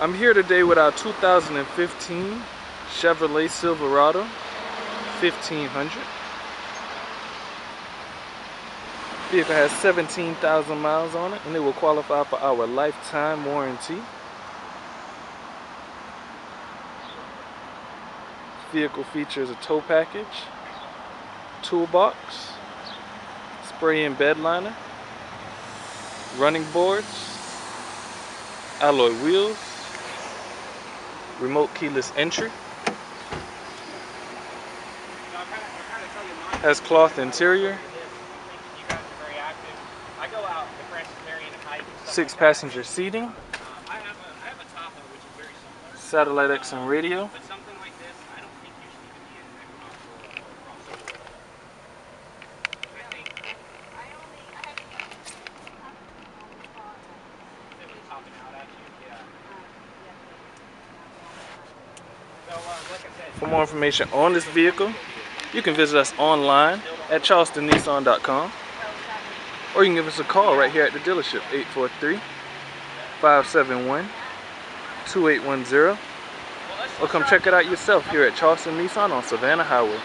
I'm here today with our 2015 Chevrolet Silverado 1500. Vehicle has 17,000 miles on it and it will qualify for our lifetime warranty. Vehicle features a tow package, toolbox, spray in bed liner, running boards, alloy wheels, remote keyless entry, has cloth interior, six passenger seating, satellite XM radio, For more information on this vehicle, you can visit us online at charlestonnissan.com or you can give us a call right here at the dealership 843-571-2810 or come check it out yourself here at Charleston Nissan on Savannah Highway.